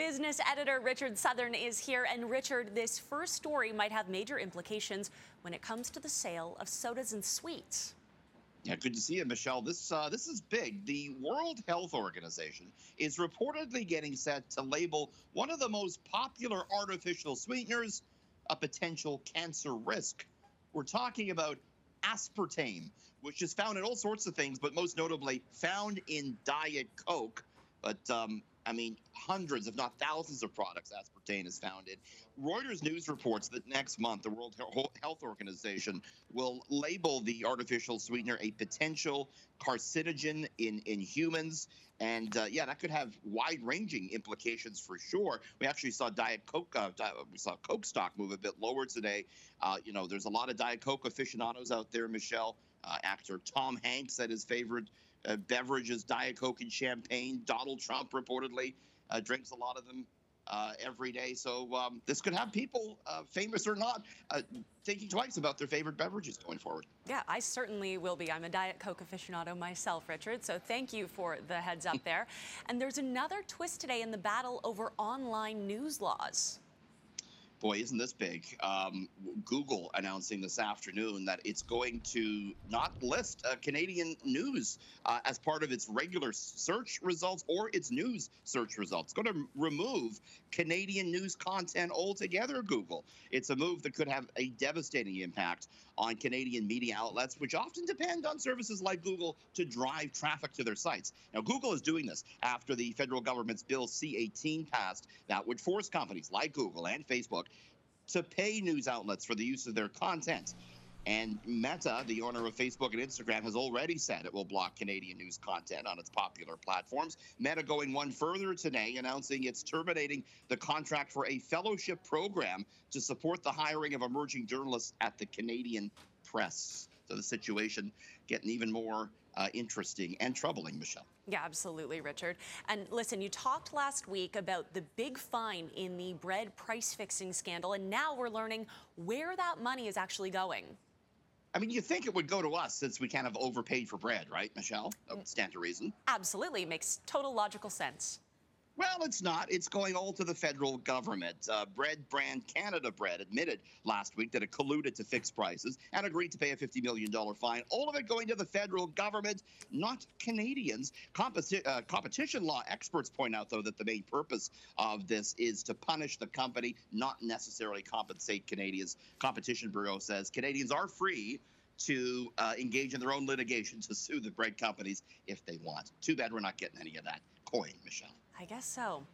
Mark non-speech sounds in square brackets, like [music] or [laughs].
Business editor Richard Southern is here. And Richard, this first story might have major implications when it comes to the sale of sodas and sweets. Yeah, good to see you, Michelle. This uh, this is big. The World Health Organization is reportedly getting set to label one of the most popular artificial sweeteners a potential cancer risk. We're talking about aspartame, which is found in all sorts of things, but most notably found in Diet Coke. But um, I mean, hundreds, if not thousands, of products aspartame is found in. Reuters News reports that next month, the World Health Organization will label the artificial sweetener a potential carcinogen in, in humans. And uh, yeah, that could have wide ranging implications for sure. We actually saw Diet Coke, uh, we saw Coke stock move a bit lower today. Uh, you know, there's a lot of Diet Coke aficionados out there, Michelle. Uh, actor Tom Hanks said his favorite uh, beverages, Diet Coke and champagne. Donald Trump reportedly uh, drinks a lot of them uh, every day. So um, this could have people, uh, famous or not, uh, thinking twice about their favorite beverages going forward. Yeah, I certainly will be. I'm a Diet Coke aficionado myself, Richard. So thank you for the heads up [laughs] there. and there's another twist today in the battle over online news laws boy, isn't this big? Um, Google announcing this afternoon that it's going to not list uh, Canadian news uh, as part of its regular search results or its news search results. Going to remove Canadian news content altogether, Google. It's a move that could have a devastating impact on Canadian media outlets, which often depend on services like Google to drive traffic to their sites. Now, Google is doing this after the federal government's Bill C 18 passed that would force companies like Google and Facebook to pay news outlets for the use of their content. And Meta, the owner of Facebook and Instagram, has already said it will block Canadian news content on its popular platforms. Meta going one further today, announcing it's terminating the contract for a fellowship program to support the hiring of emerging journalists at the Canadian press. So the situation getting even more uh, interesting and troubling, Michelle. Yeah, absolutely, Richard. And listen, you talked last week about the big fine in the bread price fixing scandal, and now we're learning where that money is actually going. I mean, you think it would go to us since we kind of overpaid for bread, right, Michelle? Stand to reason. Absolutely. Makes total logical sense. Well, it's not. It's going all to the federal government. Uh, bread brand Canada Bread admitted last week that it colluded to fix prices and agreed to pay a $50 million fine. All of it going to the federal government, not Canadians. Competi- uh, competition law experts point out, though, that the main purpose of this is to punish the company, not necessarily compensate Canadians. Competition Bureau says Canadians are free to uh, engage in their own litigation to sue the bread companies if they want. Too bad we're not getting any of that coin, Michelle. I guess so.